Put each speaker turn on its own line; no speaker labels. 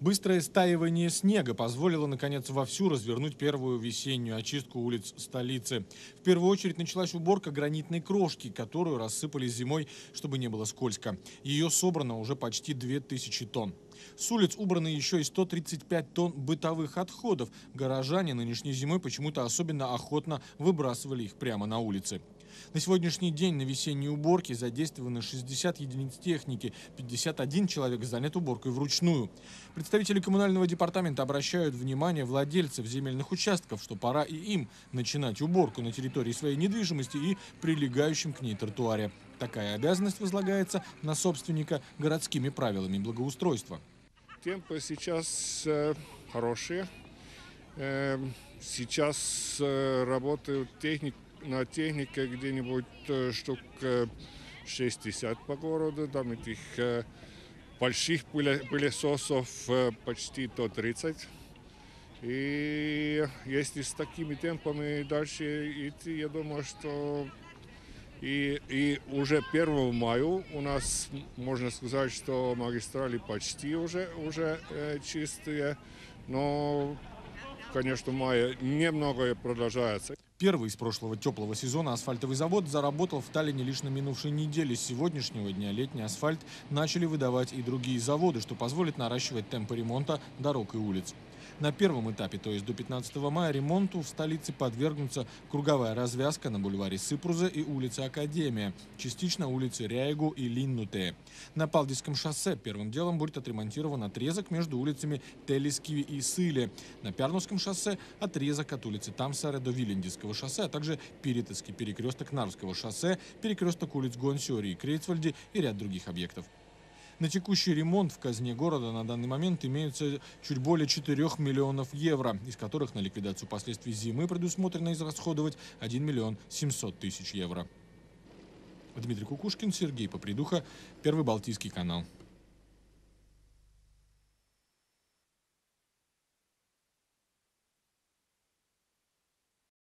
Быстрое стаивание снега позволило, наконец, вовсю развернуть первую весеннюю очистку улиц столицы. В первую очередь началась уборка гранитной крошки, которую рассыпали зимой, чтобы не было скользко. Ее собрано уже почти 2000 тонн. С улиц убраны еще и 135 тонн бытовых отходов. Горожане нынешней зимой почему-то особенно охотно выбрасывали их прямо на улицы. На сегодняшний день на весенней уборке задействованы 60 единиц техники, 51 человек занят уборкой вручную. Представители коммунального департамента обращают внимание владельцев земельных участков, что пора и им начинать уборку на территории своей недвижимости и прилегающем к ней тротуаре. Такая обязанность возлагается на собственника городскими правилами благоустройства.
Темпы сейчас э, хорошие. Э, сейчас э, работают техник, на технике где-нибудь э, штук э, 60 по городу. Там этих э, больших пыле, пылесосов э, почти 130. И если с такими темпами дальше идти, я думаю, что и, и уже 1 мая у нас можно сказать, что магистрали почти уже, уже э, чистые, но, конечно, мая немного продолжается.
Первый из прошлого теплого сезона асфальтовый завод заработал в Таллине лишь на минувшей неделе. С сегодняшнего дня летний асфальт начали выдавать и другие заводы, что позволит наращивать темпы ремонта дорог и улиц. На первом этапе, то есть до 15 мая, ремонту в столице подвергнутся круговая развязка на бульваре Сыпруза и улице Академия, частично улицы Ряйгу и Линнуте. На Палдийском шоссе первым делом будет отремонтирован отрезок между улицами Телескиви и Сыле. На Пярнуском шоссе отрезок от улицы Тамсаре до Вилендиского шоссе, а также Перетовский перекресток Нарвского шоссе, перекресток улиц Гонсиори и Крейцвальде и ряд других объектов. На текущий ремонт в казне города на данный момент имеются чуть более 4 миллионов евро, из которых на ликвидацию последствий зимы предусмотрено израсходовать 1 миллион 700 тысяч евро. Дмитрий Кукушкин, Сергей Попридуха, Первый Балтийский канал.